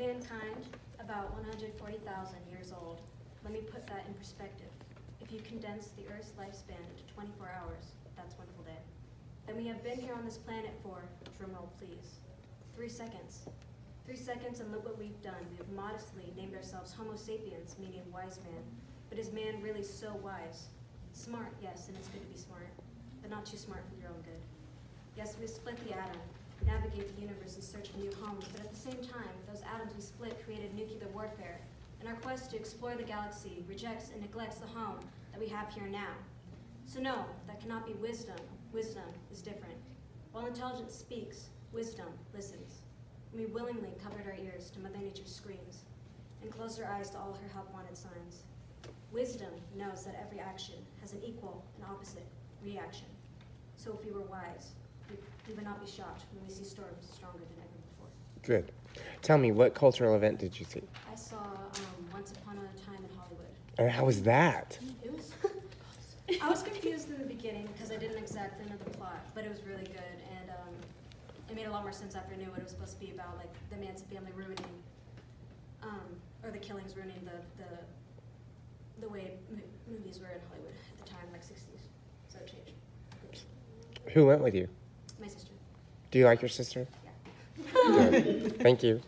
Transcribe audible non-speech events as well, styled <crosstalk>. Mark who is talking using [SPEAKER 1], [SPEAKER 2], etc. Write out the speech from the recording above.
[SPEAKER 1] Mankind, about 140,000 years old. Let me put that in perspective. If you condense the Earth's lifespan into 24 hours, that's one full day. And we have been here on this planet for, drumroll please, three seconds. Three seconds and look what we've done. We have modestly named ourselves Homo sapiens, meaning wise man. But is man really so wise? Smart, yes, and it's good to be smart, but not too smart for your own good. Yes, we split the atom, navigate the universe in search of new homes, but at the same time, those atoms we split created nuclear warfare, and our quest to explore the galaxy rejects and neglects the home that we have here now. So no, that cannot be wisdom. Wisdom is different. While intelligence speaks, wisdom listens. And we willingly covered our ears to Mother Nature's screams and closed our eyes to all her help-wanted signs. Wisdom knows that every action has an equal and opposite reaction. So if we were wise, we would not be shocked when we see storms stronger than ever before.
[SPEAKER 2] Good. Tell me, what cultural event did you see?
[SPEAKER 1] I saw um, Once Upon a Time in Hollywood.
[SPEAKER 2] And how was that?
[SPEAKER 1] It was. <laughs> I was confused in the beginning because I didn't exactly know the plot, but it was really good, and um, it made a lot more sense after I knew what it was supposed to be about, like the Manson family ruining, um, or the killings ruining the the the way mo- movies were in Hollywood at the time, like '60s. So it changed.
[SPEAKER 2] Who went with you? Do you like your sister?
[SPEAKER 1] Yeah. <laughs>
[SPEAKER 2] Good. Thank you.